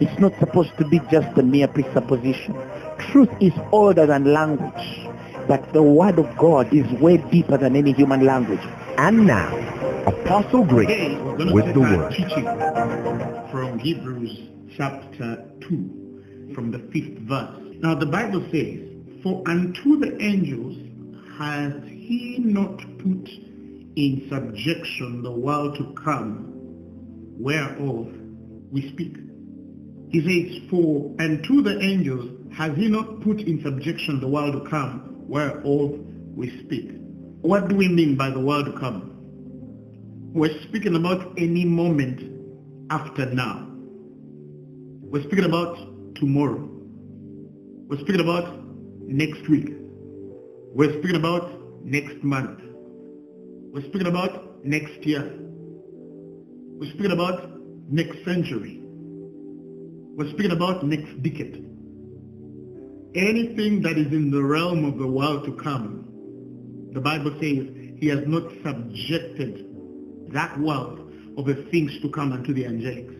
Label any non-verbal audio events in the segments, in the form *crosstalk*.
It's not supposed to be just a mere presupposition. Truth is older than language, but the word of God is way deeper than any human language. And now, Apostle Grace Today, we're going to with the word. teaching from Hebrews chapter 2, from the fifth verse. Now the Bible says, For unto the angels has he not put in subjection the world to come, whereof we speak. He says, For unto the angels has he not put in subjection the world to come, whereof we speak. What do we mean by the world to come? We're speaking about any moment after now. We're speaking about tomorrow. We're speaking about next week. We're speaking about next month. We're speaking about next year. We're speaking about next century. We're speaking about next decade. Anything that is in the realm of the world to come, the Bible says he has not subjected that world of the things to come unto the angelics.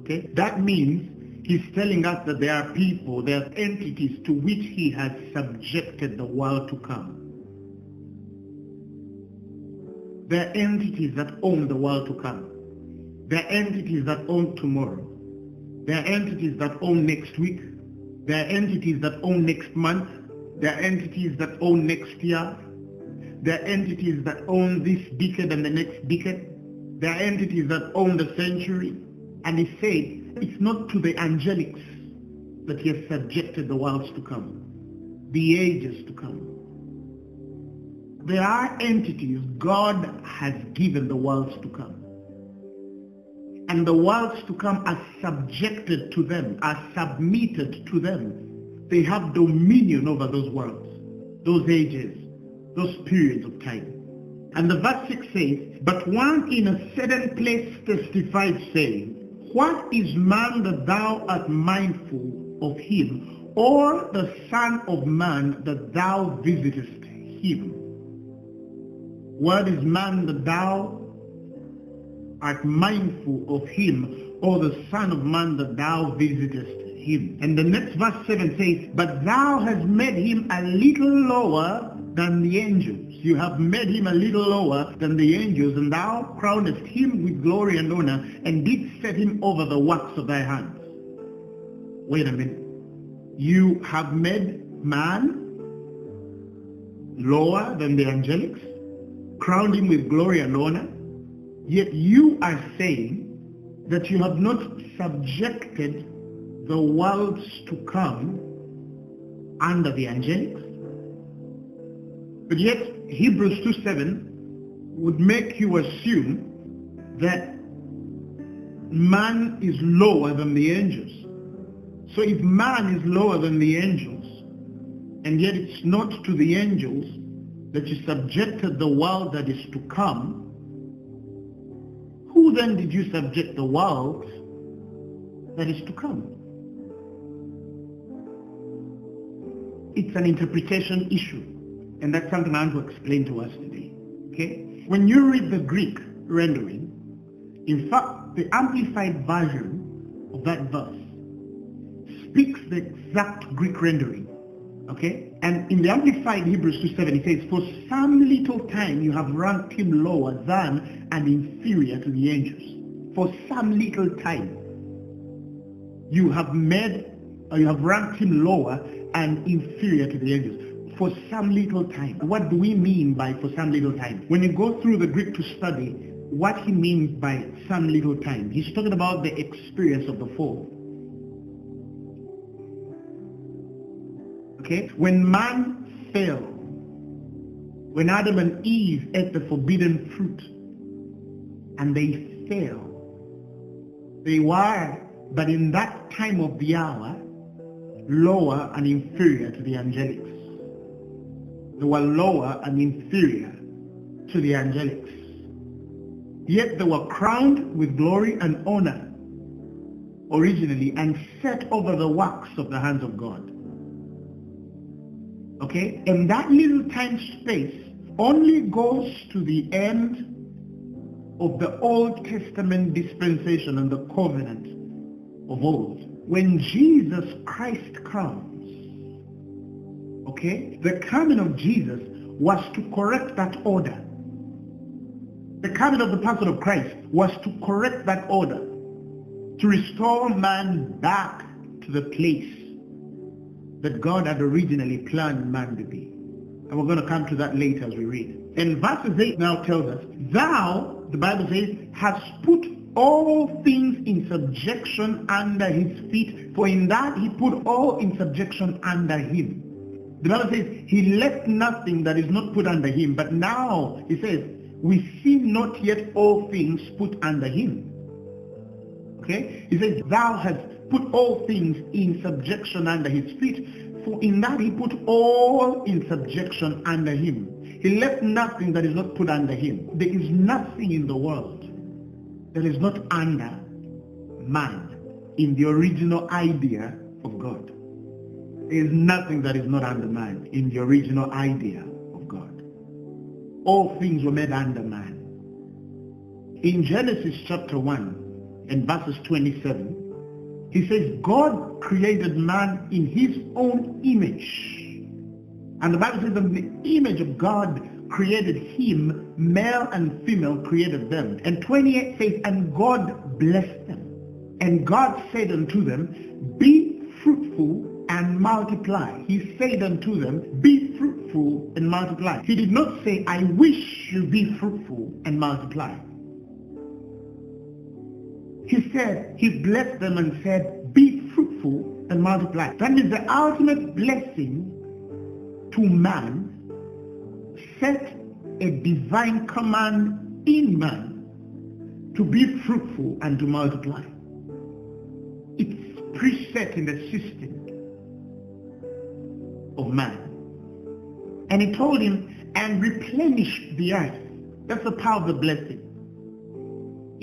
Okay? That means he's telling us that there are people, there are entities to which he has subjected the world to come. There are entities that own the world to come. There are entities that own tomorrow. There are entities that own next week. There are entities that own next month. There are entities that own next year. There are entities that own this decade and the next decade. There are entities that own the century. And he said, it's not to the angelics that he has subjected the worlds to come, the ages to come. There are entities God has given the worlds to come. And the worlds to come are subjected to them, are submitted to them. They have dominion over those worlds, those ages, those periods of time. And the verse 6 says, But one in a certain place testified, saying, What is man that thou art mindful of him, or the son of man that thou visitest him? What is man that thou art mindful of him, or the son of man that thou visitest him? And the next verse 7 says, But thou hast made him a little lower than the angels. You have made him a little lower than the angels, and thou crownest him with glory and honor, and didst set him over the works of thy hands. Wait a minute. You have made man lower than the angelics, crowned him with glory and honor, yet you are saying that you have not subjected the worlds to come under the angelics. But yet Hebrews 2.7 would make you assume that man is lower than the angels. So if man is lower than the angels, and yet it's not to the angels that you subjected the world that is to come, who then did you subject the world that is to come? It's an interpretation issue. And that's something I want to explain to us today. Okay? When you read the Greek rendering, in fact, the amplified version of that verse speaks the exact Greek rendering. Okay? And in the amplified Hebrews 2.7 it says, For some little time you have ranked him lower than and inferior to the angels. For some little time you have made, or you have ranked him lower and inferior to the angels for some little time. What do we mean by for some little time? When you go through the Greek to study what he means by some little time, he's talking about the experience of the fall. Okay? When man fell, when Adam and Eve ate the forbidden fruit, and they fell, they were, but in that time of the hour, lower and inferior to the angelics. They were lower and inferior to the angelics. Yet they were crowned with glory and honor originally and set over the works of the hands of God. Okay? And that little time space only goes to the end of the Old Testament dispensation and the covenant of old. When Jesus Christ comes, okay, the coming of Jesus was to correct that order. The coming of the person of Christ was to correct that order, to restore man back to the place that God had originally planned man to be. And we're going to come to that later as we read. And verses 8 now tells us, Thou, the Bible says, hast put all things in subjection under his feet, for in that he put all in subjection under him. The Bible says he left nothing that is not put under him. But now he says, we see not yet all things put under him. Okay? He says, thou hast put all things in subjection under his feet. For in that he put all in subjection under him. He left nothing that is not put under him. There is nothing in the world that is not under man in the original idea of God. There is nothing that is not under man in the original idea of God. All things were made under man. In Genesis chapter 1 and verses 27, he says, God created man in his own image. And the Bible says, in the image of God created him, male and female created them. And 28 says, and God blessed them. And God said unto them, be fruitful and multiply. He said unto them, be fruitful and multiply. He did not say, I wish you be fruitful and multiply. He said, he blessed them and said, be fruitful and multiply. That is the ultimate blessing to man set a divine command in man to be fruitful and to multiply. It's preset in the system of man. And he told him, and replenish the earth. That's the power of the blessing.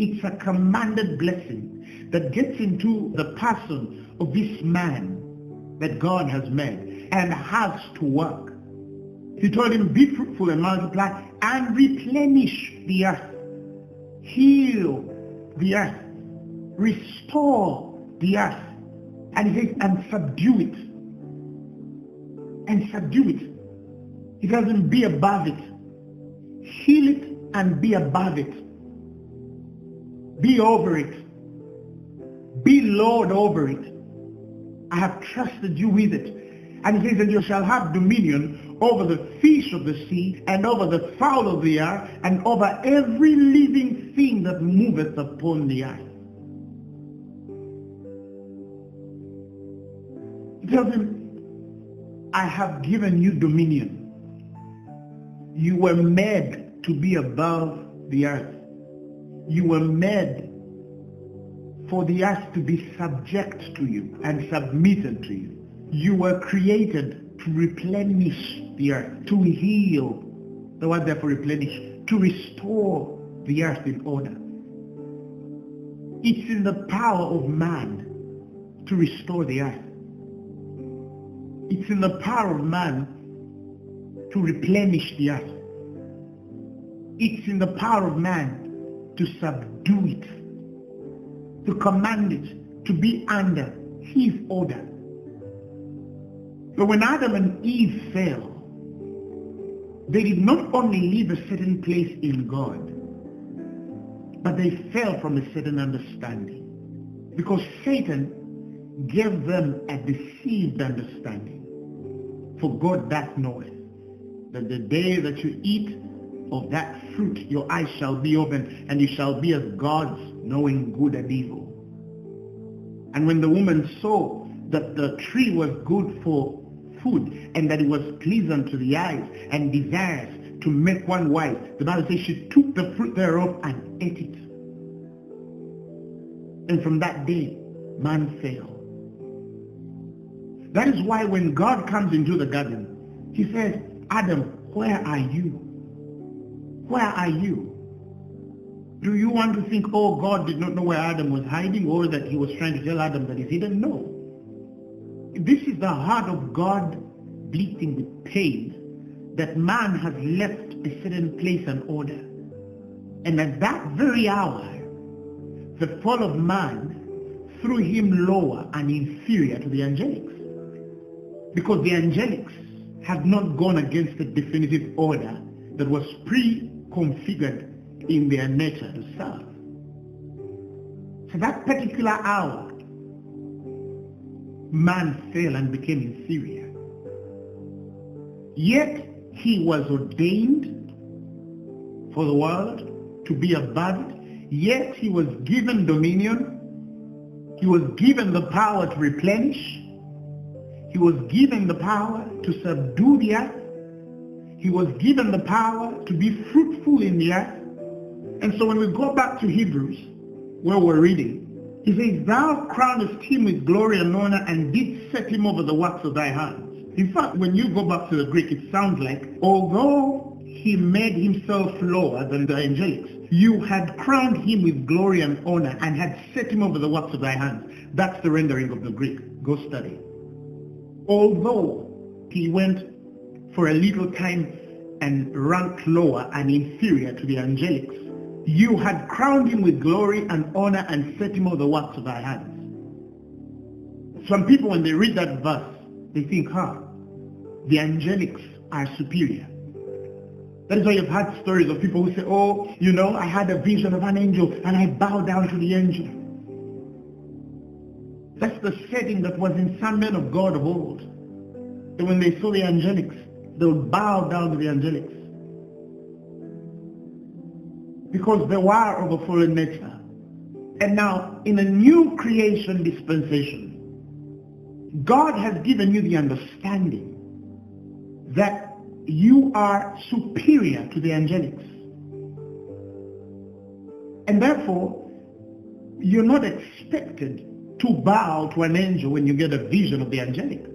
It's a commanded blessing that gets into the person of this man that God has made and has to work. He told him, be fruitful and multiply and replenish the earth. Heal the earth. Restore the earth. And he says, and subdue it. And subdue it. He doesn't be above it. Heal it and be above it. Be over it. Be Lord over it. I have trusted you with it. And he says, and you shall have dominion over the fish of the sea, and over the fowl of the air, and over every living thing that moveth upon the earth. He tells him, I have given you dominion. You were made to be above the earth. You were made for the earth to be subject to you and submitted to you. You were created to replenish the earth, to heal, the word there for replenish, to restore the earth in order. It's in the power of man to restore the earth. It's in the power of man to replenish the earth. It's in the power of man to subdue it, to command it, to be under his order. But when Adam and Eve fell, they did not only leave a certain place in God, but they fell from a certain understanding. Because Satan gave them a deceived understanding. For God that knoweth that the day that you eat of that fruit, your eyes shall be open, and you shall be as gods, knowing good and evil. And when the woman saw that the tree was good for food and that it was pleasant to the eyes and desires to make one wise. The Bible says she took the fruit thereof and ate it. And from that day, man fell. That is why when God comes into the garden, he says, Adam, where are you? Where are you? Do you want to think, oh, God did not know where Adam was hiding or that he was trying to tell Adam that he's hidden? No. This is the heart of God bleating with pain that man has left a certain place and order. And at that very hour, the fall of man threw him lower and inferior to the angelics. Because the angelics had not gone against the definitive order that was pre-configured in their nature to serve. So that particular hour, man fell and became inferior. Yet he was ordained for the world to be above it. Yet he was given dominion. He was given the power to replenish. He was given the power to subdue the earth. He was given the power to be fruitful in the earth. And so when we go back to Hebrews, where we're reading, he says, Thou crownest him with glory and honor and didst set him over the works of thy hands. In fact, when you go back to the Greek, it sounds like, although he made himself lower than the angelics, you had crowned him with glory and honor and had set him over the works of thy hands. That's the rendering of the Greek. Go study. Although he went for a little time and ranked lower and inferior to the angelics, you had crowned him with glory and honor and set him over the works of thy hands. Some people, when they read that verse, they think, huh, the angelics are superior. That is why you've had stories of people who say, oh, you know, I had a vision of an angel and I bowed down to the angel. That's the setting that was in some men of God of old. And when they saw the angelics, they would bow down to the angelics. Because they were of a fallen nature. And now, in a new creation dispensation, God has given you the understanding that you are superior to the angelics. And therefore, you're not expected to bow to an angel when you get a vision of the angelic.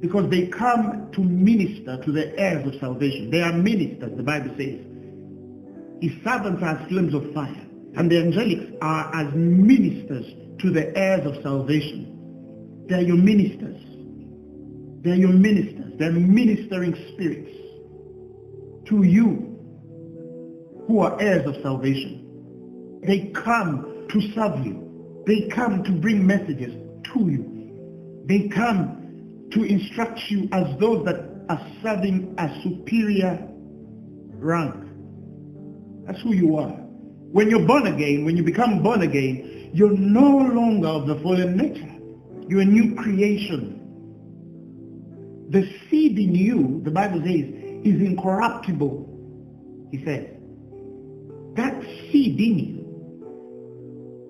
Because they come to minister to the heirs of salvation. They are ministers, the Bible says. His servants are as flames of fire. And the angelics are as ministers to the heirs of salvation. They are your ministers. They are your ministers. They are ministering spirits to you who are heirs of salvation. They come to serve you. They come to bring messages to you. They come to instruct you as those that are serving a superior rank. That's who you are. When you're born again, when you become born again, you're no longer of the fallen nature. You're a new creation. The seed in you, the Bible says, is incorruptible. He says, that seed in you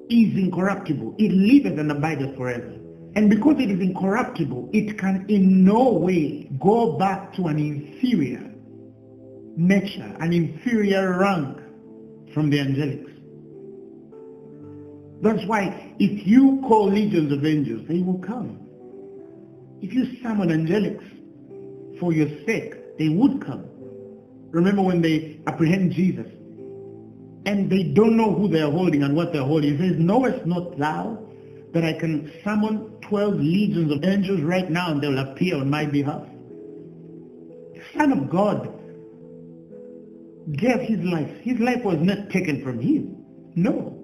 is incorruptible. It liveth and abideth forever. And because it is incorruptible, it can in no way go back to an inferior nature, an inferior rank from the angelics. That's why if you call legions of angels, they will come. If you summon angelics for your sake, they would come. Remember when they apprehend Jesus and they don't know who they're holding and what they're holding. He says, knowest not thou that I can summon 12 legions of angels right now and they will appear on my behalf? The Son of God gave his life. His life was not taken from him. No.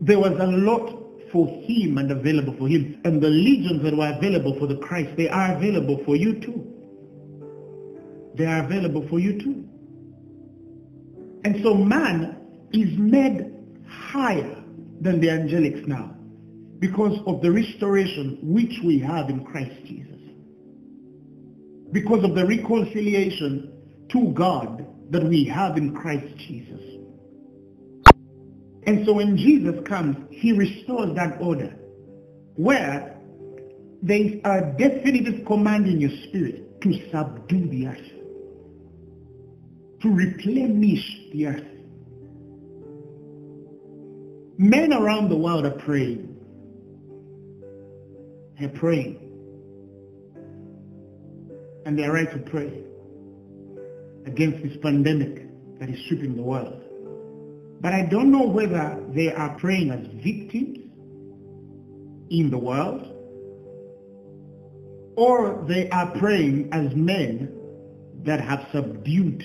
There was a lot for him and available for him. And the legions that were available for the Christ, they are available for you too. They are available for you too. And so man is made higher than the angelics now because of the restoration which we have in Christ Jesus. Because of the reconciliation to God that we have in Christ Jesus. And so when Jesus comes, he restores that order where there is a definitive command in your spirit to subdue the earth, to replenish the earth. Men around the world are praying. They're praying. And they are right to pray against this pandemic that is sweeping the world. But I don't know whether they are praying as victims in the world or they are praying as men that have subdued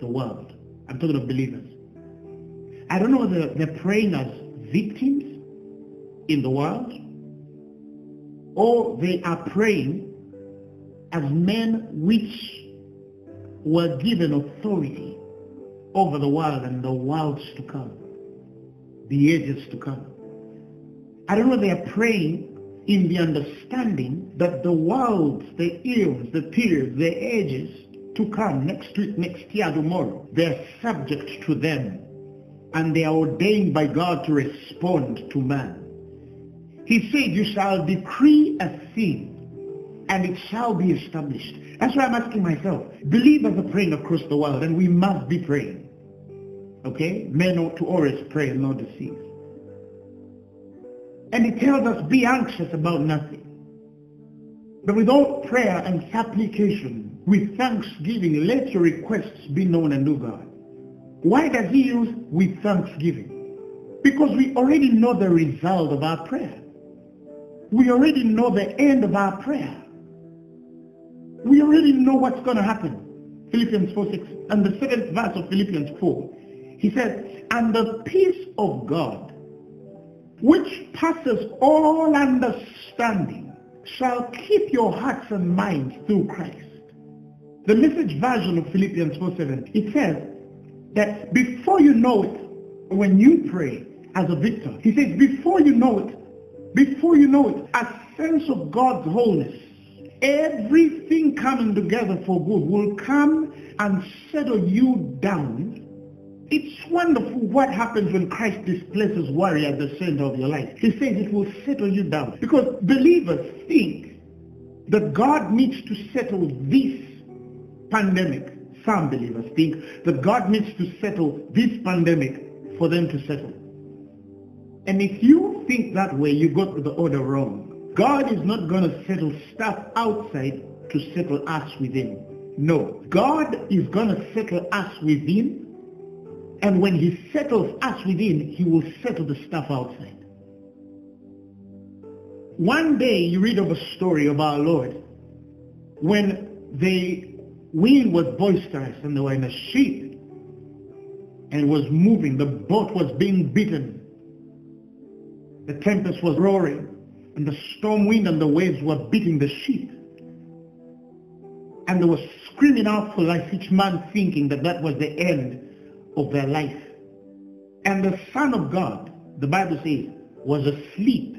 the world. I'm talking of believers. I don't know whether they're praying as victims in the world or they are praying as men which were given authority over the world and the worlds to come, the ages to come. I don't know they are praying in the understanding that the worlds, the eons, the periods, the ages to come next week, next year, tomorrow, they're subject to them and they are ordained by God to respond to man. He said, you shall decree a thing and it shall be established. That's why I'm asking myself. Believers are praying across the world and we must be praying. Okay? Men ought to always pray and not deceive. And it tells us, be anxious about nothing. But with all prayer and supplication, with thanksgiving, let your requests be known unto God. Why does he use with thanksgiving? Because we already know the result of our prayer. We already know the end of our prayer. We already know what's going to happen. Philippians 4, 6. And the second verse of Philippians 4. He says, And the peace of God, which passes all understanding, shall keep your hearts and minds through Christ. The message version of Philippians 4, 7. It says that before you know it, when you pray as a victor, he says, before you know it, before you know it, a sense of God's wholeness, everything coming together for good will come and settle you down. It's wonderful what happens when Christ displaces worry at the center of your life. He says it will settle you down. Because believers think that God needs to settle this pandemic. Some believers think that God needs to settle this pandemic for them to settle. And if you think that way, you got the order wrong. God is not going to settle stuff outside to settle us within. No. God is going to settle us within. And when he settles us within, he will settle the stuff outside. One day you read of a story of our Lord when the wind was boisterous and they were in a ship and it was moving. The boat was being beaten the tempest was roaring, and the storm wind and the waves were beating the ship. And they were screaming out for life, each man thinking that that was the end of their life. And the Son of God, the Bible says, was asleep.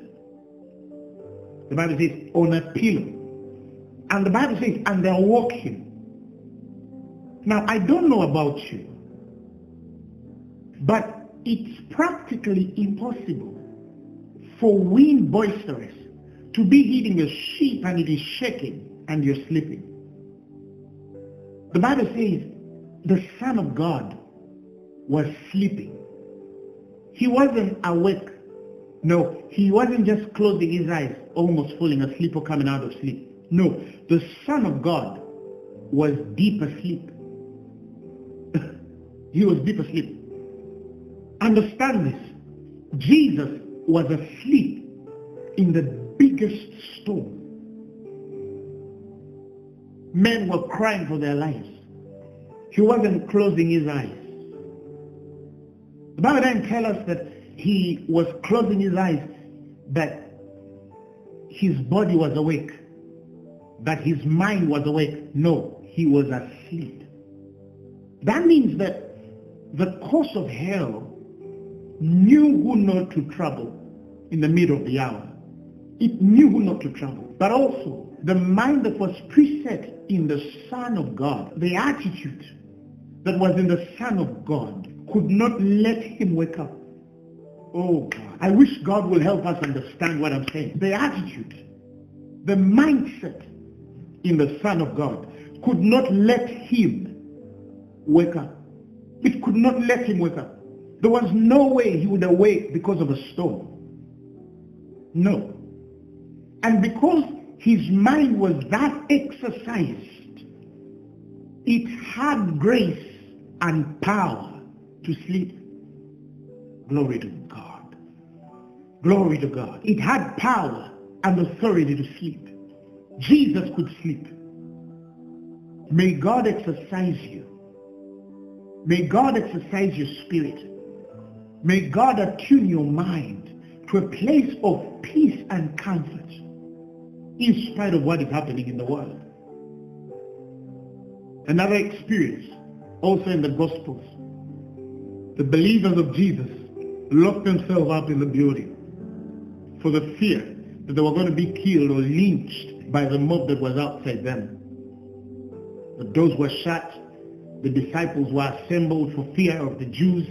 The Bible says, on a pillow. And the Bible says, and they awoke him. Now, I don't know about you, but it's practically impossible for wind boisterous to be hitting a sheep and it is shaking and you're sleeping. The Bible says the Son of God was sleeping. He wasn't awake. No, he wasn't just closing his eyes, almost falling asleep or coming out of sleep. No, the Son of God was deep asleep. He was deep asleep. Understand this. Jesus was asleep in the biggest storm. Men were crying for their lives. He wasn't closing his eyes. The Bible doesn't tell us that he was closing his eyes, that his body was awake, that his mind was awake. No, he was asleep. That means that the course of hell knew who not to trouble in the middle of the hour. It knew who not to trouble. But also, the mind that was preset in the Son of God, the attitude that was in the Son of God, could not let him wake up. Oh God, I wish God will help us understand what I'm saying. The attitude, the mindset in the Son of God could not let him wake up. It could not let him wake up. There was no way he would awake because of a storm. No. And because his mind was that exercised, it had grace and power to sleep. Glory to God. Glory to God. It had power and authority to sleep. Jesus could sleep. May God exercise you. May God exercise your spirit. May God attune your mind to a place of peace and comfort in spite of what is happening in the world. Another experience also in the Gospels. The believers of Jesus locked themselves up in the building for the fear that they were going to be killed or lynched by the mob that was outside them. The doors were shut. The disciples were assembled for fear of the Jews.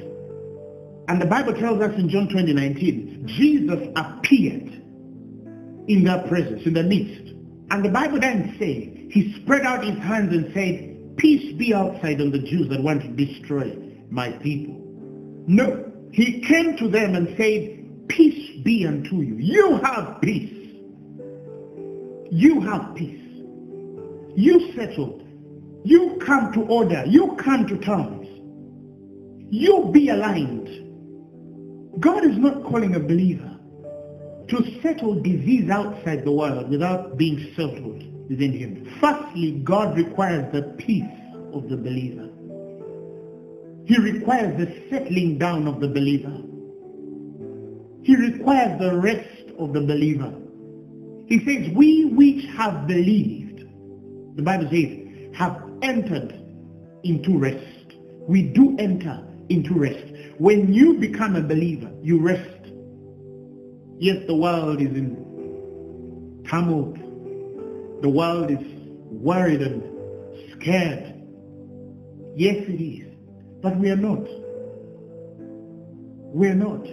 And the Bible tells us in John 20, 19, Jesus appeared in their presence, in the midst. And the Bible then says, he spread out his hands and said, peace be outside on the Jews that want to destroy my people. No, he came to them and said, peace be unto you. You have peace. You have peace. You settled. You come to order. You come to terms. You be aligned. God is not calling a believer to settle disease outside the world without being settled within him. Firstly, God requires the peace of the believer. He requires the settling down of the believer. He requires the rest of the believer. He says, we which have believed, the Bible says, have entered into rest. We do enter into rest. When you become a believer, you rest. Yes, the world is in tumult. The world is worried and scared. Yes, it is. But we are not. We are not.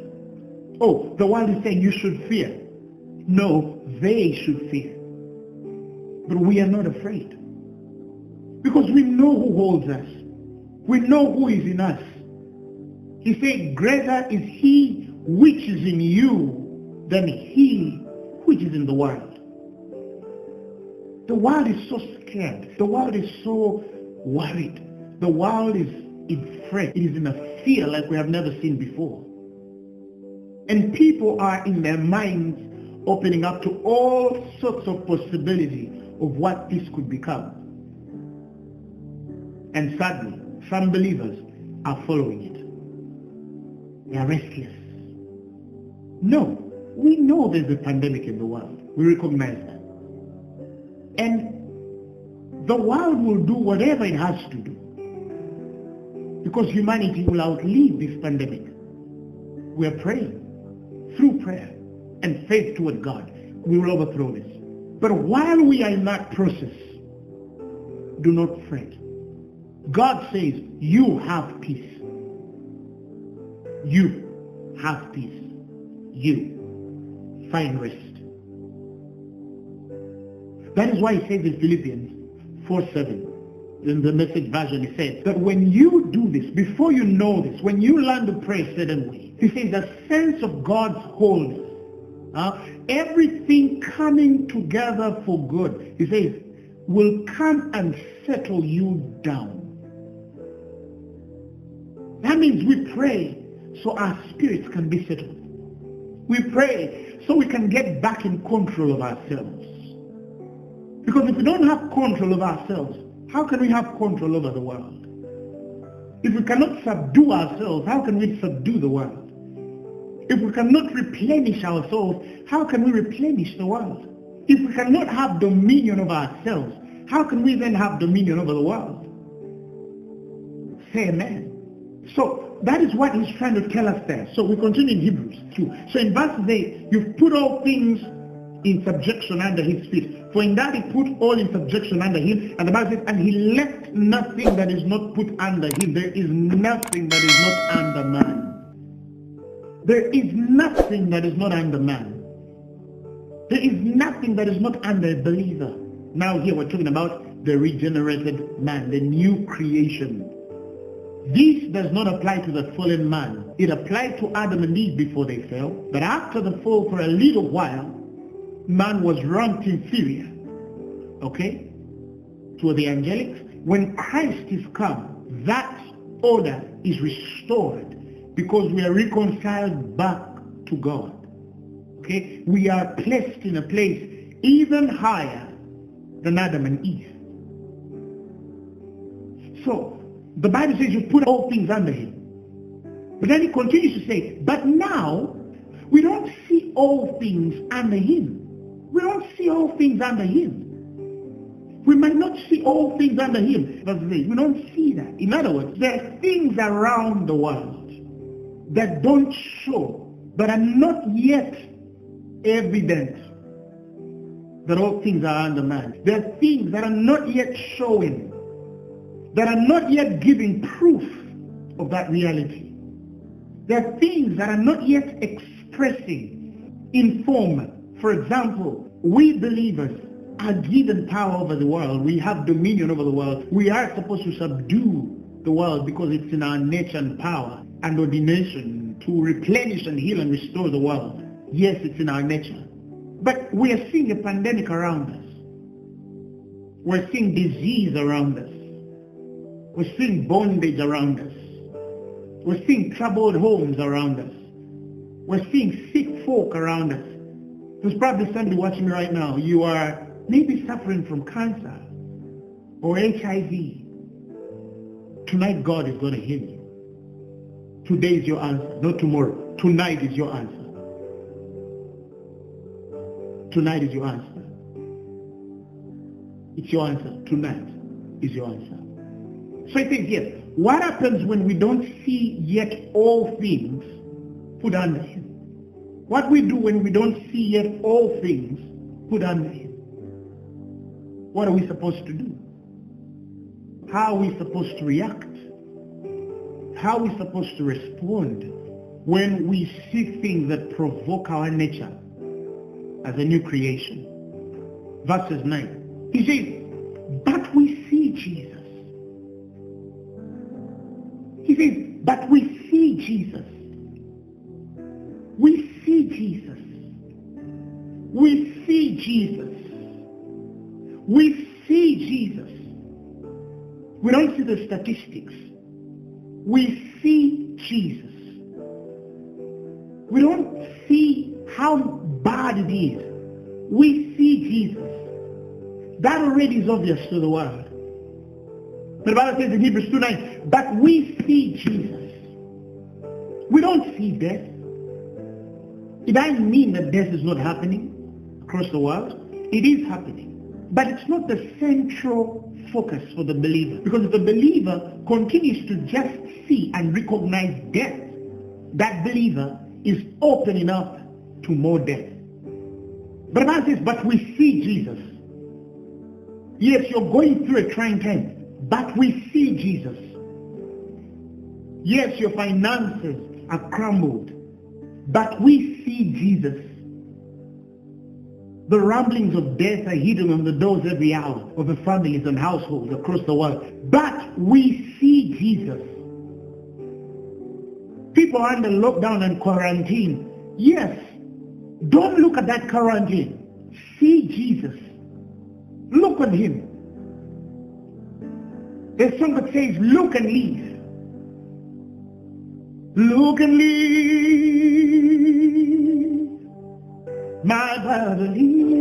Oh, the world is saying you should fear. No, they should fear. But we are not afraid. Because we know who holds us. We know who is in us. He said, greater is he which is in you than he which is in the world. The world is so scared. The world is so worried. The world is in fret. It is in a fear like we have never seen before. And people are in their minds opening up to all sorts of possibility of what this could become. And sadly, some believers are following it. They are restless. No, we know there's a pandemic in the world. We recognize that. And the world will do whatever it has to do. Because humanity will outlive this pandemic. We are praying through prayer and faith toward God. We will overthrow this. But while we are in that process, do not fret. God says, you have peace. You have peace. You find rest. That is why he says in Philippians 4 7, in the message version, he says that when you do this, before you know this, when you learn to pray a certain way, he says a sense of God's wholeness, uh, everything coming together for good, he says, will come and settle you down. That means we pray so our spirits can be settled. We pray so we can get back in control of ourselves. Because if we don't have control of ourselves, how can we have control over the world? If we cannot subdue ourselves, how can we subdue the world? If we cannot replenish ourselves, how can we replenish the world? If we cannot have dominion over ourselves, how can we then have dominion over the world? Say amen. So that is what he's trying to tell us there. So we continue in Hebrews 2. So in verse 8, you've put all things in subjection under his feet. For in that he put all in subjection under him. And the Bible says, and he left nothing that is not put under him. There is nothing that is not under man. There is nothing that is not under man. There is nothing that is not under a believer. Now here we're talking about the regenerated man, the new creation. This does not apply to the fallen man. It applied to Adam and Eve before they fell. But after the fall for a little while, man was ranked inferior, okay, to the angelics. When Christ is come, that order is restored because we are reconciled back to God. Okay? We are placed in a place even higher than Adam and Eve. So, the Bible says you put all things under him. But then he continues to say, but now we don't see all things under him. We don't see all things under him. We might not see all things under him. Verse 8, we don't see that. In other words, there are things around the world that don't show, but are not yet evident that all things are under man. There are things that are not yet showing, that are not yet giving proof of that reality. There are things that are not yet expressing in form. For example, we believers are given power over the world. We have dominion over the world. We are supposed to subdue the world because it's in our nature and power and ordination to replenish and heal and restore the world. Yes, it's in our nature. But we are seeing a pandemic around us. We're seeing disease around us. We're seeing bondage around us. We're seeing troubled homes around us. We're seeing sick folk around us. There's probably somebody watching me right now. You are maybe suffering from cancer or HIV. Tonight God is going to heal you. Today is your answer, not tomorrow. Tonight is your answer. Tonight is your answer. It's your answer. Tonight is your answer. So it says here, what happens when we don't see yet all things put under him? What we do when we don't see yet all things put under him? What are we supposed to do? How are we supposed to react? How are we supposed to respond when we see things that provoke our nature as a new creation? Verses 9. He says, but we Says, but we see Jesus. We see Jesus. We see Jesus. We see Jesus. We don't see the statistics. We see Jesus. We don't see how bad it is. We see Jesus. That already is obvious to the world. The Bible says in Hebrews 2 9, but we see Jesus. We don't see death. It doesn't mean that death is not happening across the world. It is happening. But it's not the central focus for the believer. Because if the believer continues to just see and recognize death, that believer is opening up to more death. But the Bible says, but we see Jesus. Yes, you're going through a trying time, but we see Jesus. Yes, your finances are crumbled, but we see Jesus. The rumblings of death are hidden on the doors every hour of the families and households across the world. But we see Jesus. People are under lockdown and quarantine. Yes. Don't look at that quarantine. See Jesus. Look at him. There's song that says, look and leave. Look and leave. My brother, leave.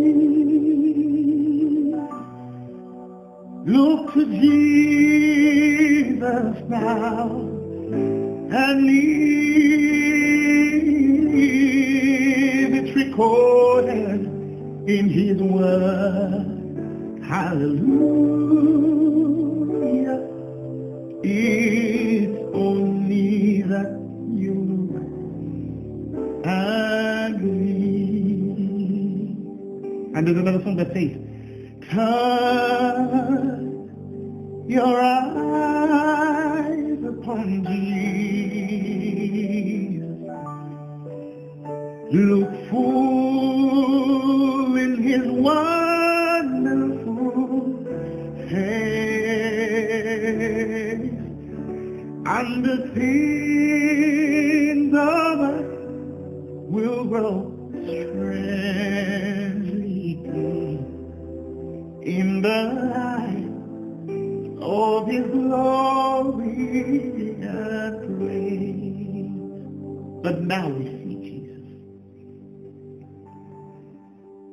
Look to Jesus now and leave. It's recorded in his word. Hallelujah. Only that you agree. And there's another song that says, Turn your eyes upon Jesus. Look full in his wonderful And the of us will grow strangely in the light of His glory and. But now we see Jesus.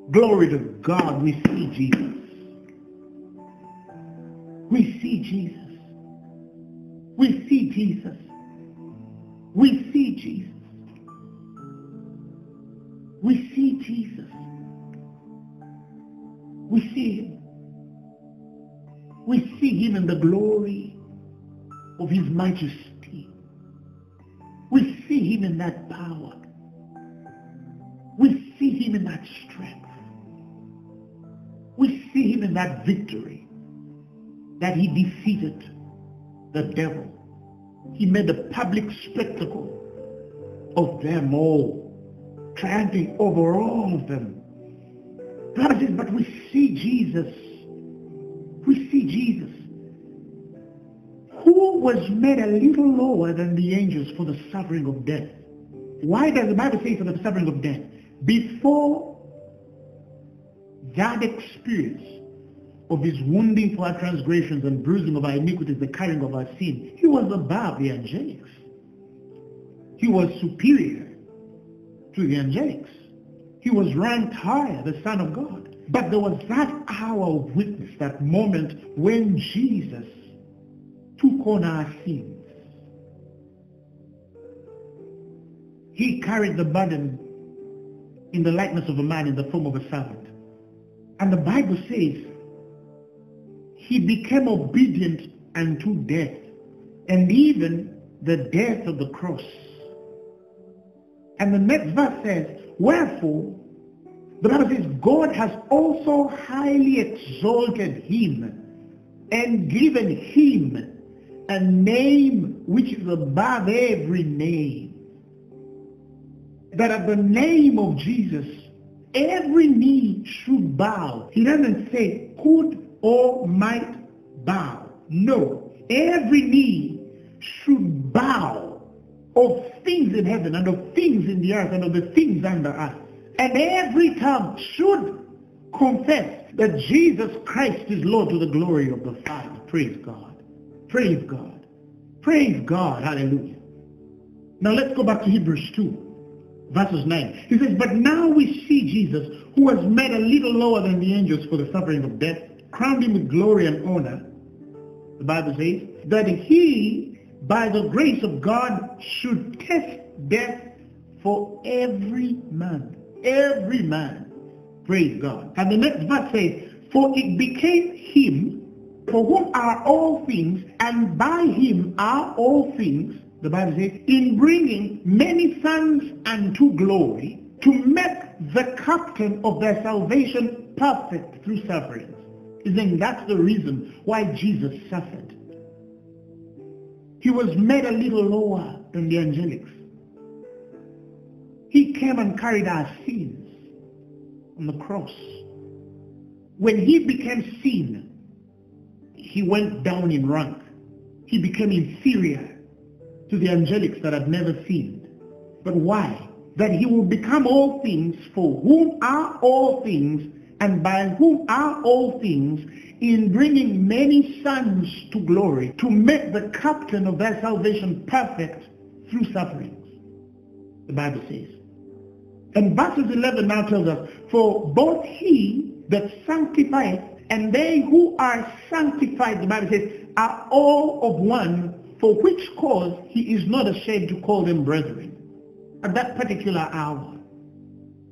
Glory to God, we see Jesus. We see Jesus. We see Jesus. We see Jesus. We see Jesus. We see him. We see him in the glory of his majesty. We see him in that power. We see him in that strength. We see him in that victory that he defeated the devil. He made a public spectacle of them all, triumphing over all of them. Says, but we see Jesus. We see Jesus. Who was made a little lower than the angels for the suffering of death. Why does the Bible say for the suffering of death? Before that experience of his wounding for our transgressions and bruising of our iniquities, the carrying of our sin, he was above the angelics. He was superior to the angelics. He was ranked higher, the Son of God. But there was that hour of witness, that moment when Jesus took on our sins. He carried the burden in the likeness of a man in the form of a servant. And the Bible says he became obedient unto death, and even the death of the cross. And the next verse says, Wherefore, the Bible says, God has also highly exalted him and given him a name which is above every name. That at the name of Jesus, every knee should bow. He doesn't say could or might bow. No. Every knee should bow of things in heaven and of things in the earth and of the things under us. And every tongue should confess that Jesus Christ is Lord to the glory of the Father. Praise God. Praise God. Praise God. Hallelujah. Now let's go back to Hebrews 2 verses 9. He says, But now we see Jesus, who was made a little lower than the angels for the suffering of death, crowned him with glory and honor. The Bible says, that he, by the grace of God, should test death for every man. Every man. Praise God. And the next verse says, For it became him, for whom are all things, and by him are all things, the Bible says, in bringing many sons unto glory, to make the captain of their salvation perfect through sufferings. Saying that's the reason why Jesus suffered. He was made a little lower than the angelics. He came and carried our sins on the cross. When he became sin, he went down in rank. He became inferior to the angelics that had never sinned. But why? That he will become all things for whom are all things and by whom are all things in bringing many sons to glory to make the captain of their salvation perfect through sufferings. The Bible says. And verses 11 now tells us, For both he that sanctifieth and they who are sanctified, the Bible says, are all of one, for which cause he is not ashamed to call them brethren. At that particular hour.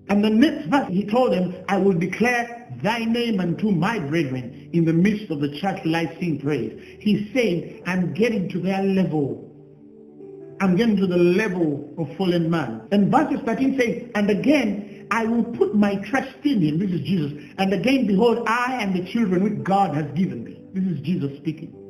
And the next verse he told them, I will declare thy name unto my brethren in the midst of the church will sing praise. He's saying, I'm getting to their level. I'm getting to the level of fallen man. And verse 13 says, and again, I will put my trust in him. This is Jesus. And again, behold, I and the children which God has given me. This is Jesus speaking.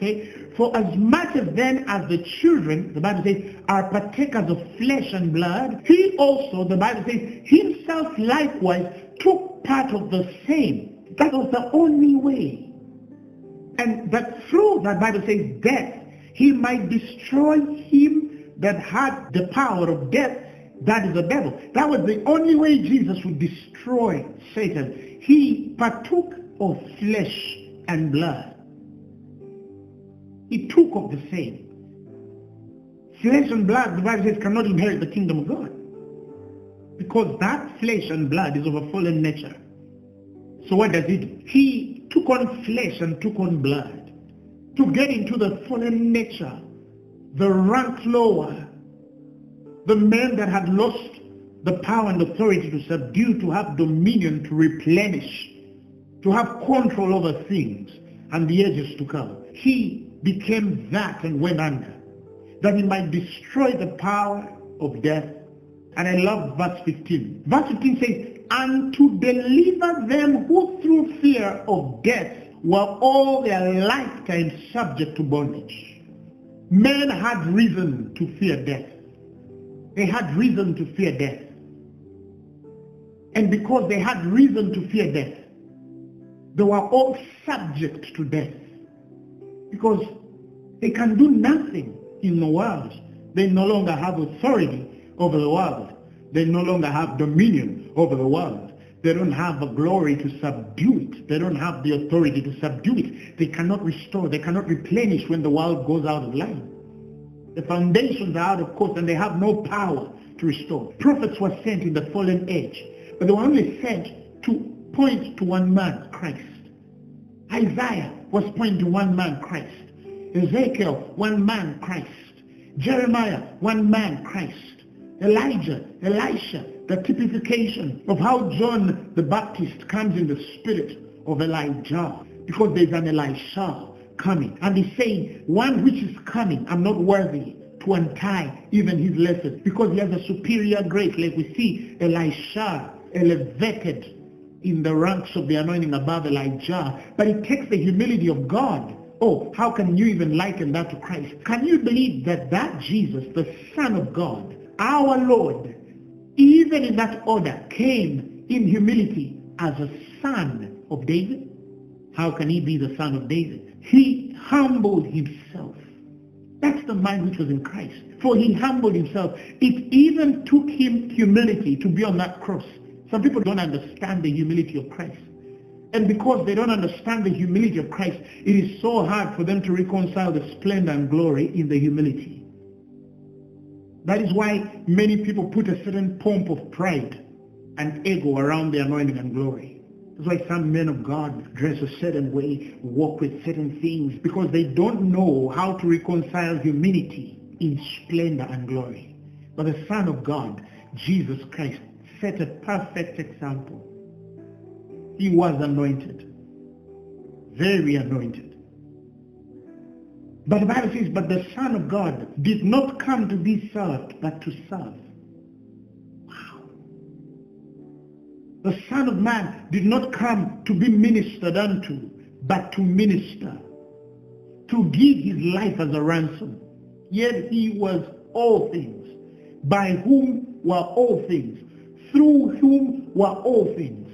Okay? For as much as then as the children, the Bible says, are partakers of flesh and blood, he also, the Bible says, himself likewise took part of the same. That was the only way. And that through that Bible says death, he might destroy him that had the power of death, that is the devil. That was the only way Jesus would destroy Satan. He partook of flesh and blood. He took of the same. Flesh and blood, the Bible says, cannot inherit the kingdom of God. Because that flesh and blood is of a fallen nature. So what does he do? He took on flesh and took on blood to get into the fallen nature, the rank lower, the man that had lost the power and authority to subdue, to have dominion, to replenish, to have control over things and the ages to come. He became that and went under, that he might destroy the power of death. And I love verse 15. Verse 15 says, and to deliver them who through fear of death were all their lifetime subject to bondage. Men had reason to fear death. They had reason to fear death. And because they had reason to fear death, they were all subject to death. Because they can do nothing in the world. They no longer have authority over the world. They no longer have dominion over the world. They don't have the glory to subdue it. They don't have the authority to subdue it. They cannot restore. They cannot replenish when the world goes out of line. The foundations are out of course and they have no power to restore. Prophets were sent in the fallen age, but they were only sent to point to one man, Christ. Isaiah was pointing to one man, Christ. Ezekiel, one man, Christ. Jeremiah, one man, Christ. Elijah, Elisha, the typification of how John the Baptist comes in the spirit of Elijah. Because there's an Elisha coming. And he's saying, one which is coming, I'm not worthy to untie even his laces because he has a superior grace. Like we see Elisha elevated in the ranks of the anointing above Elijah. But it takes the humility of God. Oh, how can you even liken that to Christ? Can you believe that that Jesus, the Son of God, our Lord, even in that order, came in humility as a son of David? How can he be the son of David? He humbled himself. That's the mind which was in Christ. For he humbled himself. It even took him humility to be on that cross. Some people don't understand the humility of Christ. And because they don't understand the humility of Christ, it is so hard for them to reconcile the splendor and glory in the humility. That is why many people put a certain pomp of pride and ego around the anointing and glory. That's why some men of God dress a certain way, walk with certain things, because they don't know how to reconcile humility in splendor and glory. But the Son of God, Jesus Christ, set a perfect example. He was anointed, very anointed. But the Bible says, but the Son of God did not come to be served, but to serve. Wow. The Son of Man did not come to be ministered unto, but to minister, to give his life as a ransom. Yet he was all things, by whom were all things, through whom were all things.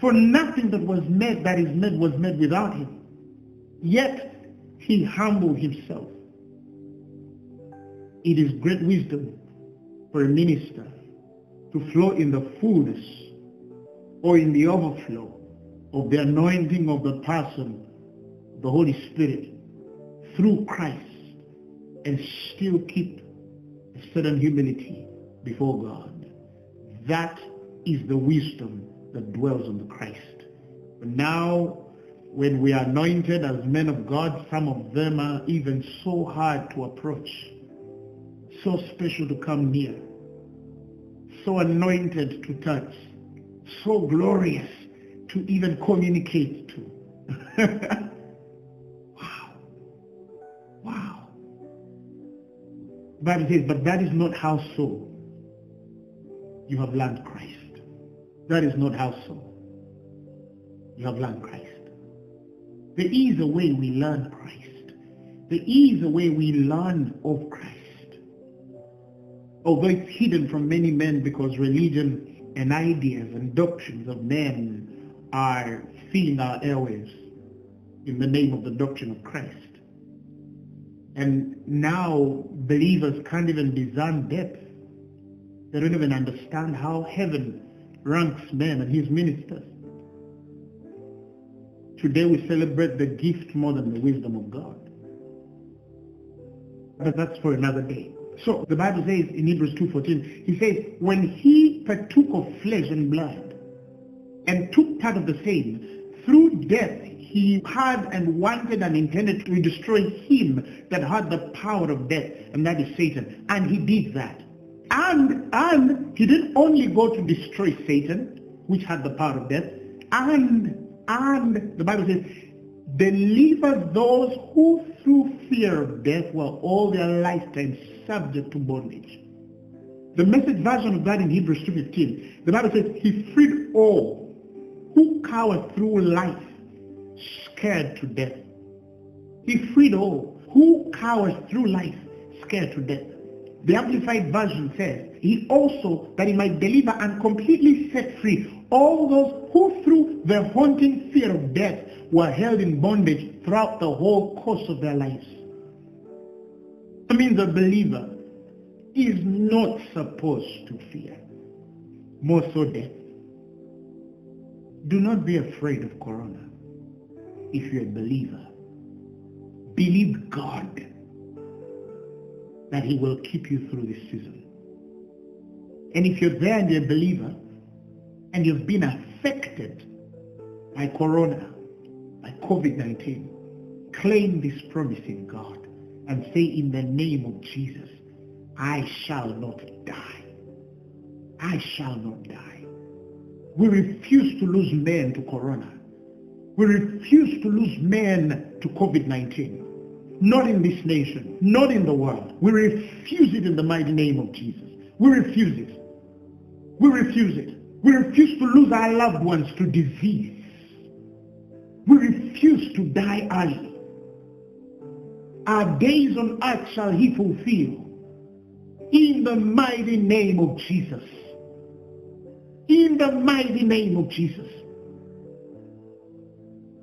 For nothing that was made that is made was made without him. Yet he humbled himself. It is great wisdom for a minister to flow in the fullness or in the overflow of the anointing of the person, the Holy Spirit, through Christ, and still keep a certain humility before God. That is the wisdom that dwells on the Christ. But now, when we are anointed as men of God, some of them are even so hard to approach, so special to come near, so anointed to touch, so glorious to even communicate to. *laughs* wow. Wow. Bible says, but that is not how so you have learned Christ. That is not how so. You have learned Christ. There is a way we learn Christ. There is a way we learn of Christ. Although it's hidden from many men because religion and ideas and doctrines of men are filling our airwaves in the name of the doctrine of Christ. And now believers can't even discern depth. They don't even understand how heaven ranks men and his ministers. Today we celebrate the gift more than the wisdom of God. But that's for another day. So the Bible says in Hebrews 2.14, he says, when he partook of flesh and blood and took part of the same, through death he had and wanted and intended to destroy him that had the power of death, and that is Satan. And he did that. And, and he didn't only go to destroy Satan, which had the power of death, and, and the Bible says, deliver those who through fear of death were all their lifetime subject to bondage. The message version of that in Hebrews 2.15, the Bible says, he freed all who cowered through life scared to death. He freed all who cowers through life scared to death. The Amplified Version says, he also, that he might deliver and completely set free all those who through the haunting fear of death were held in bondage throughout the whole course of their lives. That means a believer is not supposed to fear, more so death. Do not be afraid of corona if you're a believer. Believe God that he will keep you through this season. And if you're there and you're a believer and you've been affected by corona, by COVID-19, claim this promise in God and say in the name of Jesus, I shall not die. I shall not die. We refuse to lose men to corona. We refuse to lose men to COVID-19. Not in this nation, not in the world. We refuse it in the mighty name of Jesus. We refuse it. We refuse it. We refuse to lose our loved ones to disease. We refuse to die early. Our days on earth shall he fulfill. In the mighty name of Jesus. In the mighty name of Jesus.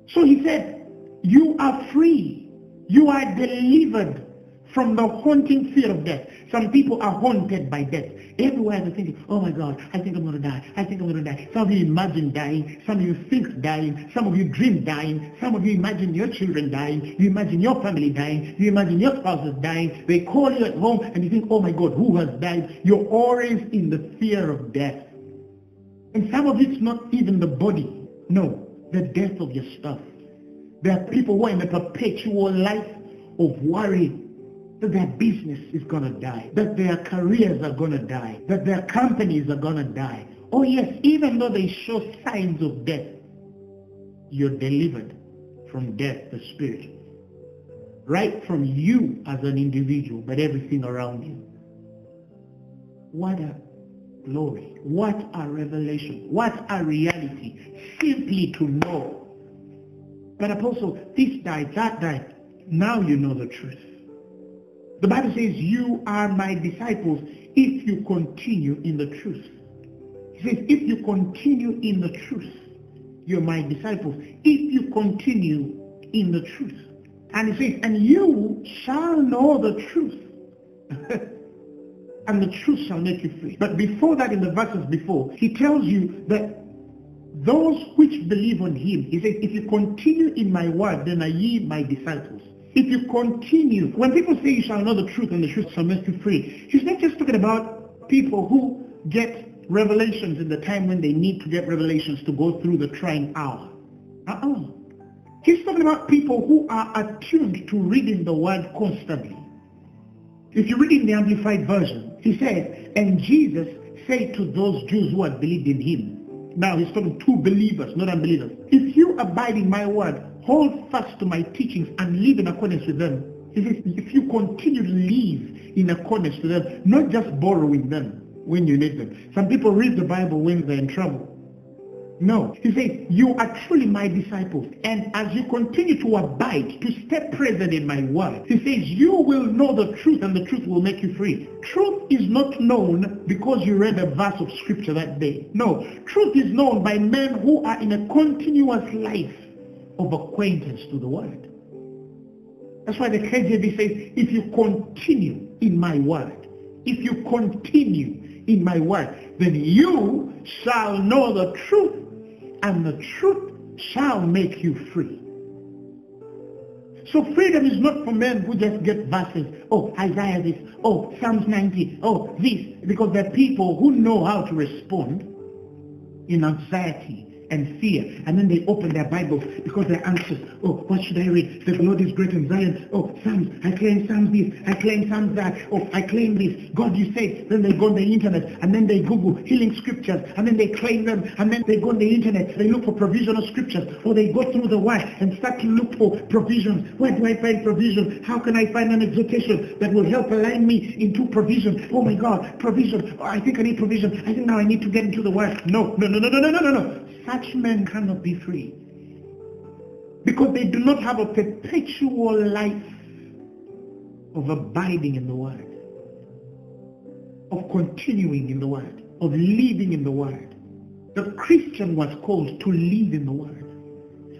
So he said, you are free. You are delivered from the haunting fear of death. Some people are haunted by death. Everywhere they're thinking, oh my God, I think I'm going to die. I think I'm going to die. Some of you imagine dying. Some of you think dying. Some of you dream dying. Some of you imagine your children dying. You imagine your family dying. You imagine your spouses dying. They call you at home and you think, oh my God, who has died? You're always in the fear of death. And some of it's not even the body. No, the death of your stuff. There are people who are in a perpetual life of worry that their business is going to die, that their careers are going to die, that their companies are going to die. Oh yes, even though they show signs of death, you're delivered from death, the spirit. Right from you as an individual, but everything around you. What a glory. What a revelation. What a reality. Simply to know. But apostle, this died, that died. Now you know the truth. The Bible says, you are my disciples if you continue in the truth. He says, if you continue in the truth, you're my disciples. If you continue in the truth. And he says, and you shall know the truth. *laughs* and the truth shall make you free. But before that, in the verses before, he tells you that those which believe on him, he says, if you continue in my word, then are ye my disciples. If you continue, when people say you shall know the truth and the truth shall make you free, he's not just talking about people who get revelations in the time when they need to get revelations to go through the trying hour. Uh-uh. He's talking about people who are attuned to reading the word constantly. If you read in the Amplified Version, he says, and Jesus said to those Jews who had believed in him, now he's talking to believers, not unbelievers, if you abide in my word, hold fast to my teachings and live in accordance with them. He says, if you continue to live in accordance with them, not just borrowing them when you need them. Some people read the Bible when they're in trouble. No. He says, you are truly my disciples. And as you continue to abide, to stay present in my word, he says, you will know the truth and the truth will make you free. Truth is not known because you read a verse of scripture that day. No. Truth is known by men who are in a continuous life of acquaintance to the word. That's why the KJV says, if you continue in my word, if you continue in my word, then you shall know the truth, and the truth shall make you free. So freedom is not for men who just get verses. Oh, Isaiah this. Oh, Psalms 90. Oh, this. Because there are people who know how to respond in anxiety and fear. And then they open their Bibles because they're anxious. Oh, what should I read? The Lord is great in Zion. Oh, Psalms. I claim Psalms this. I claim Psalms that. Oh, I claim this. God, you say. Then they go on the internet and then they Google healing scriptures and then they claim them and then they go on the internet. They look for provisional scriptures or they go through the word and start to look for provisions. Where do I find provision? How can I find an exhortation that will help align me into provision? Oh my God, provision. Oh, I think I need provision. I think now I need to get into the word. No, no, no, no, no, no, no, no. Such men cannot be free because they do not have a perpetual life of abiding in the word, of continuing in the word, of living in the word. The Christian was called to live in the word.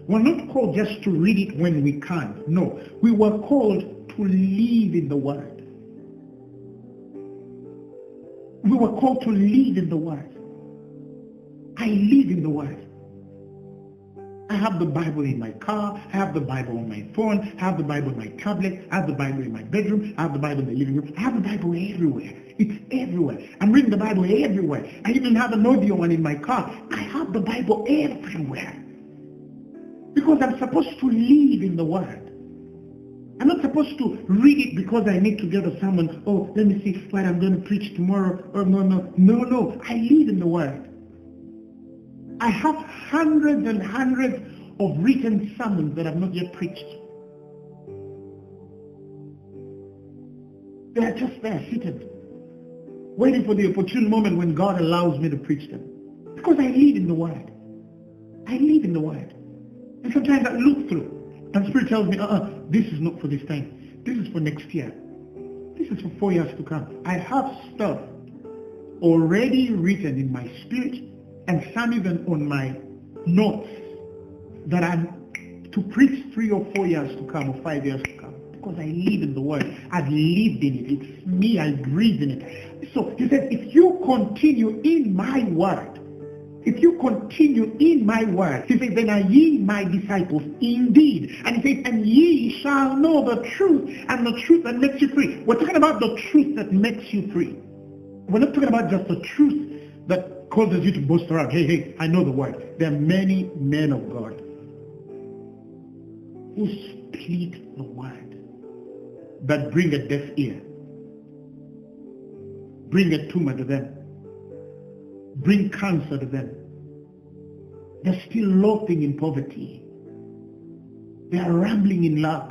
We're not called just to read it when we can. No, we were called to live in the word. We were called to live in the word. I live in the word. I have the Bible in my car. I have the Bible on my phone. I have the Bible on my tablet. I have the Bible in my bedroom. I have the Bible in the living room. I have the Bible everywhere. It's everywhere. I'm reading the Bible everywhere. I even have an audio one in my car. I have the Bible everywhere. Because I'm supposed to live in the Word. I'm not supposed to read it because I need to get a sermon. Oh, let me see what I'm going to preach tomorrow. Oh, no, no. No, no. I live in the Word. I have hundreds and hundreds of written sermons that I've not yet preached. They are just there, seated, waiting for the opportune moment when God allows me to preach them. Because I live in the Word. I live in the Word. And sometimes I look through, and Spirit tells me, uh-uh, this is not for this time. This is for next year. This is for four years to come. I have stuff already written in my spirit and some even on my notes that I'm to preach three or four years to come or five years to come because I live in the word. I've lived in it. It's me. I breathe in it. So he said, if you continue in my word, if you continue in my word, he said, then are ye my disciples indeed. And he said, and ye shall know the truth and the truth that makes you free. We're talking about the truth that makes you free. We're not talking about just the truth that causes you to boast around. Hey, hey, I know the word. There are many men of God who speak the word but bring a deaf ear. Bring a tumor to them. Bring cancer to them. They're still loafing in poverty. They are rambling in lack.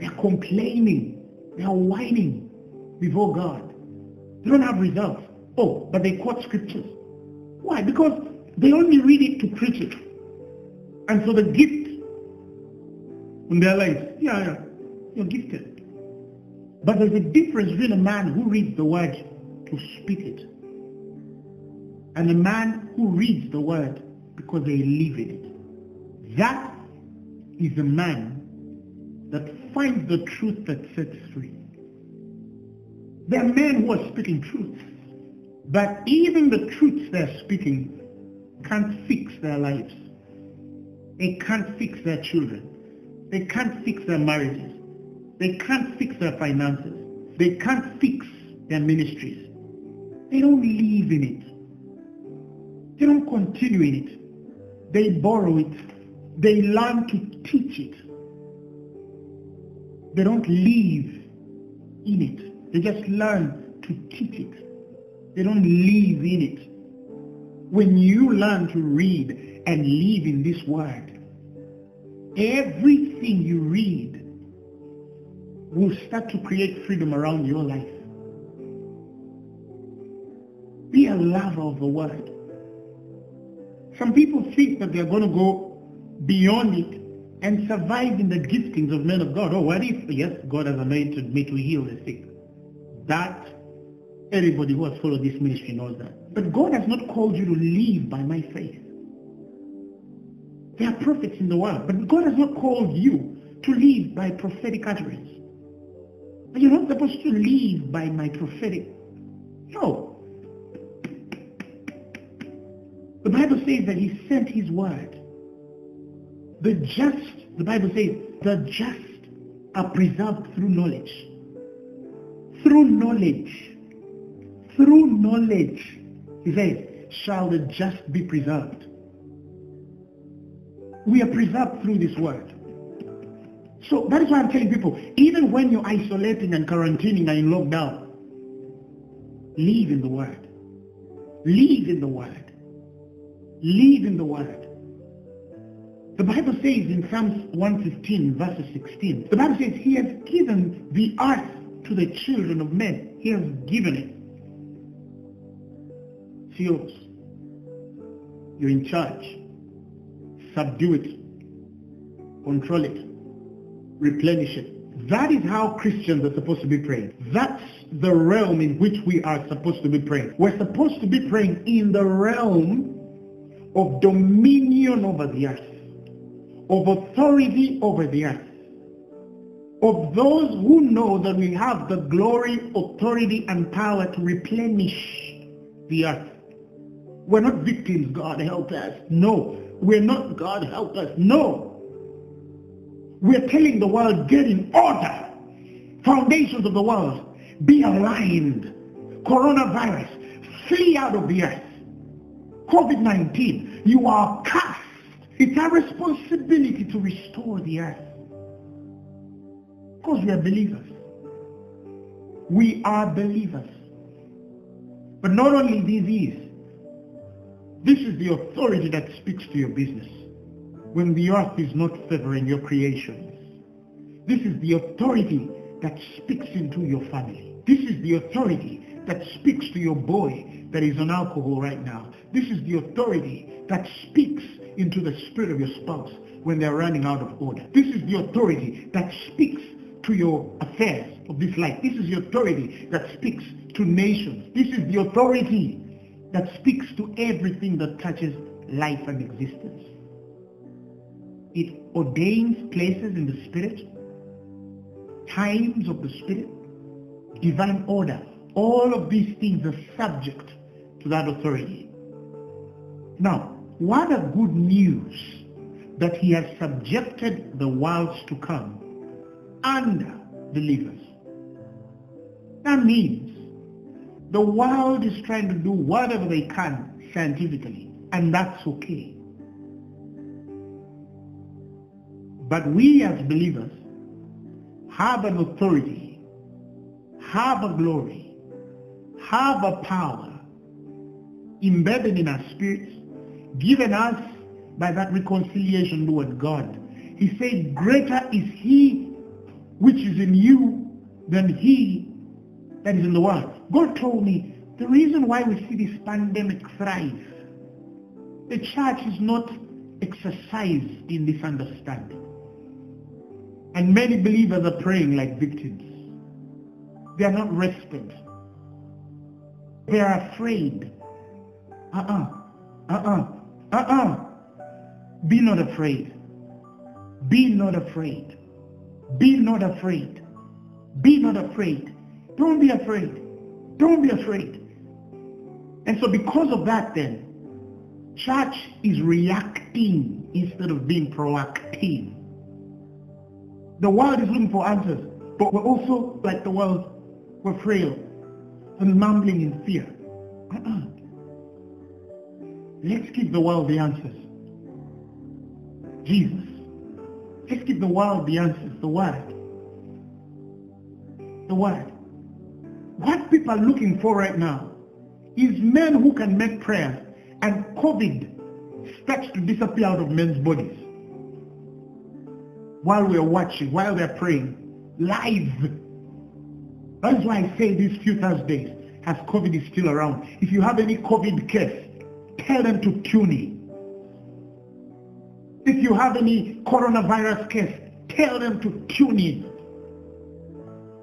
They are complaining. They are whining before God. They don't have results. Oh, but they quote scriptures. Why? Because they only read it to preach it. And so the gift in their lives, yeah, yeah, you're gifted. But there's a difference between a man who reads the word to speak it and a man who reads the word because they live in it. That is a man that finds the truth that sets free. There are men who are speaking truth, but even the truths they're speaking can't fix their lives. They can't fix their children. They can't fix their marriages. They can't fix their finances. They can't fix their ministries. They don't live in it. They don't continue in it. They borrow it. They learn to teach it. They don't live in it. They just learn to teach it. They don't live in it. When you learn to read and live in this word, everything you read will start to create freedom around your life. Be a lover of the word. Some people think that they're going to go beyond it and survive in the giftings of men of God. Oh, what if, yes, God has anointed me to heal the sick. That, everybody who has followed this ministry knows that. But God has not called you to live by my faith. There are prophets in the world, but God has not called you to live by prophetic utterance. You're not supposed to live by my prophetic. No. The Bible says that he sent his word The just, the Bible says, the just are preserved through knowledge. Through knowledge. Through knowledge. He says, shall the just be preserved. We are preserved through this word. So that is why I'm telling people, even when you're isolating and quarantining and in lockdown, live in the word. Live in the word. Live in the word. The Bible says in Psalms 115 verses 16, the Bible says, He has given the earth to the children of men. He has given it. It's. You're in charge. Subdue it. Control it. Replenish it. That is how Christians are supposed to be praying. That's the realm in which we are supposed to be praying. We're supposed to be praying in the realm of dominion over the earth, of authority over the earth, of those who know that we have the glory, authority, and power to replenish the earth. We're not victims, God help us. No. We're not, God help us. No. We're telling the world, get in order. Foundations of the world, be aligned. Coronavirus, flee out of the earth. COVID-19, you are cast. It's our responsibility to restore the earth. Because we are believers. We are believers. But not only is, this is the authority that speaks to your business when the earth is not favoring your creations. This is the authority that speaks into your family. This is the authority that speaks to your boy that is on alcohol right now. This is the authority that speaks into the spirit of your spouse when they're running out of order. This is the authority that speaks to your affairs of this life. This is the authority that speaks to nations. This is the authority that speaks to everything that touches life and existence. It ordains places in the spirit, times of the spirit, divine order. All of these things are subject to that authority. Now, what a good news that he has subjected the worlds to come under believers. That means the world is trying to do whatever they can scientifically, and that's okay. But we as believers have an authority, have a glory, have a power embedded in our spirits, given us by that reconciliation toward God. He said, greater is he which is in you than he that is in the world. God told me the reason why we see this pandemic thrive, the church is not exercised in this understanding. And many believers are praying like victims. They are not rested. They are afraid. Uh-uh. Uh-uh. Uh-uh. Be not afraid. Be not afraid. Be not afraid. Be not afraid. Don't be afraid. Don't be afraid. And so because of that then, church is reacting instead of being proactive. The world is looking for answers, but we're also like the world, we're frail and mumbling in fear. Uh-uh. Let's give the world the answers. Jesus. Let's give the world the answers, the word. The word. What people are looking for right now is men who can make prayers and COVID starts to disappear out of men's bodies. While we're watching, while they're praying, live. That's why I say these few Thursdays, as COVID is still around, if you have any COVID case, tell them to tune in. If you have any coronavirus case, tell them to tune in.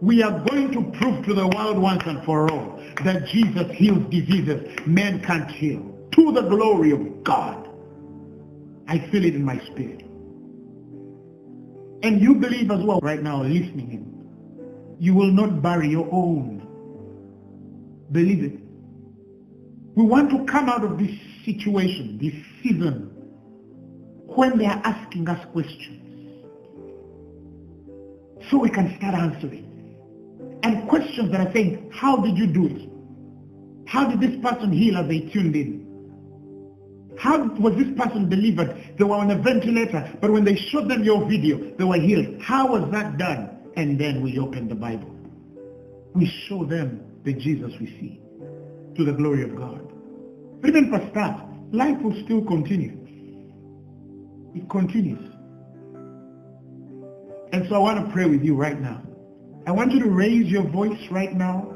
We are going to prove to the world once and for all that Jesus heals diseases men can't heal. To the glory of God. I feel it in my spirit. And you believe as well right now, listening in. You will not bury your own. Believe it. We want to come out of this situation, this season when they are asking us questions so we can start answering. And questions that are saying, how did you do it? How did this person heal as they tuned in? How was this person delivered? They were on a ventilator, but when they showed them your video, they were healed. How was that done? And then we open the Bible. We show them the Jesus we see to the glory of God. Even for start, life will still continue. It continues. And so I want to pray with you right now. I want you to raise your voice right now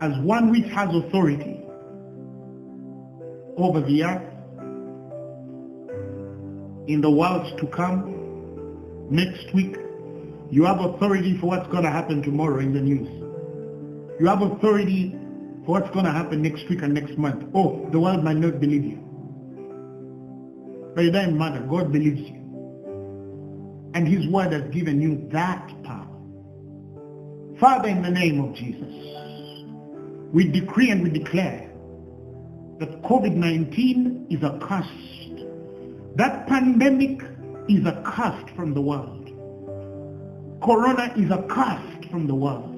as one which has authority over the earth in the world to come next week. You have authority for what's going to happen tomorrow in the news. You have authority for what's going to happen next week and next month. Oh, the world might not believe you. But it doesn't matter. God believes you. And his word has given you that power. Father, in the name of Jesus, we decree and we declare that COVID-19 is accursed. That pandemic is accursed from the world. Corona is accursed from the world.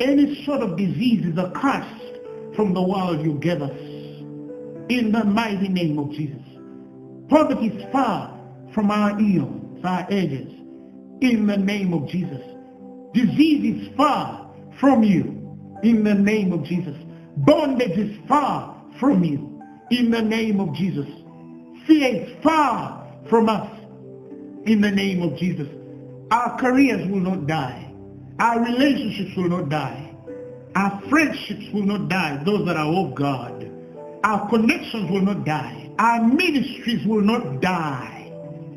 Any sort of disease is accursed from the world you gave us. In the mighty name of Jesus. Poverty is far from our eons, our edges. In the name of Jesus. Disease is far from you. In the name of Jesus. Bondage is far from you. In the name of Jesus. Fear is far from us. In the name of Jesus. Our careers will not die. Our relationships will not die. Our friendships will not die, those that are of God. Our connections will not die. Our ministries will not die.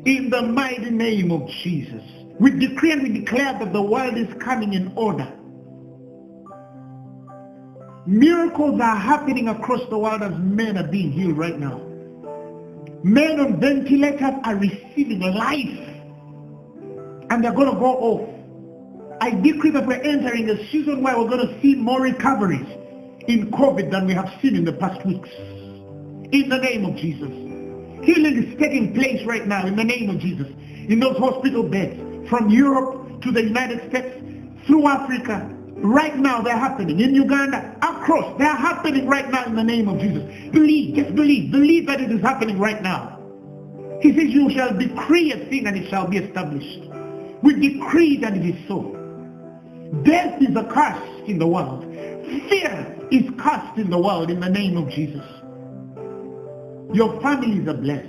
In the mighty name of Jesus. We decree and we declare that the world is coming in order. Miracles are happening across the world as men are being healed right now. Men on ventilators are receiving life and they're going to go off. I decree that we're entering a season where we're going to see more recoveries in COVID than we have seen in the past weeks. In the name of Jesus. Healing is taking place right now in the name of Jesus. In those hospital beds from Europe to the United States, through Africa, right now they're happening. In Uganda, across, they're happening right now in the name of Jesus. Believe, just believe. Believe that it is happening right now. He says, you shall decree a thing and it shall be established. We decree that it is so. Death is a curse in the world. Fear is cast in the world in the name of Jesus. Your families are blessed.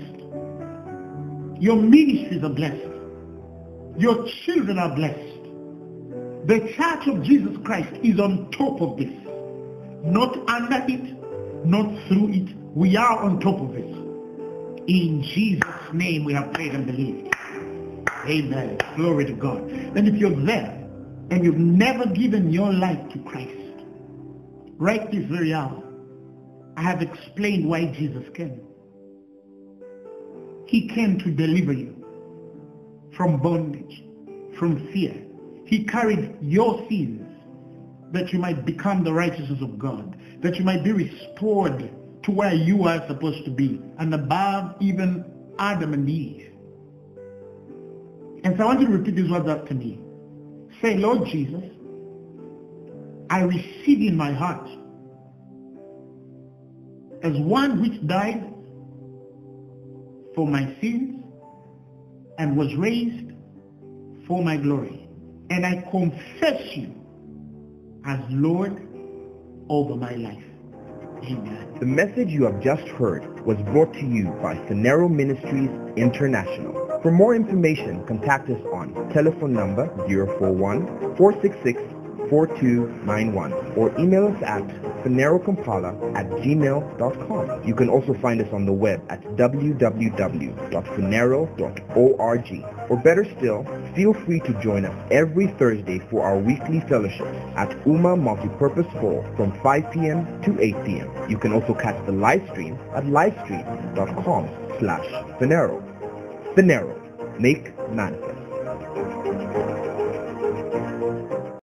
Your ministries are blessed. Your children are blessed. The church of Jesus Christ is on top of this. Not under it, not through it. We are on top of it. In Jesus' name we have prayed and believed. Amen. Glory to God. Then if you're there and you've never given your life to Christ, right this very hour, I have explained why Jesus came. He came to deliver you from bondage, from fear. He carried your sins that you might become the righteousness of God, that you might be restored to where you are supposed to be, and above even Adam and Eve. And so I want you to repeat these words after me. Say, Lord Jesus, I receive in my heart as one which died for my sins and was raised for my glory. And I confess you as Lord over my life. Amen. The message you have just heard was brought to you by Phaneroo Ministries International. For more information, contact us on telephone number 041 466 4291 or email us at phanerookampala at gmail.com. You can also find us on the web at www.phaneroo.org. Or better still, feel free to join us every Thursday for our weekly fellowship at UMA Multipurpose Hall from 5 p.m. to 8 p.m. You can also catch the live stream at livestream.com slash Phaneroo. Phaneroo. Make manifest.